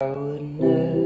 I would never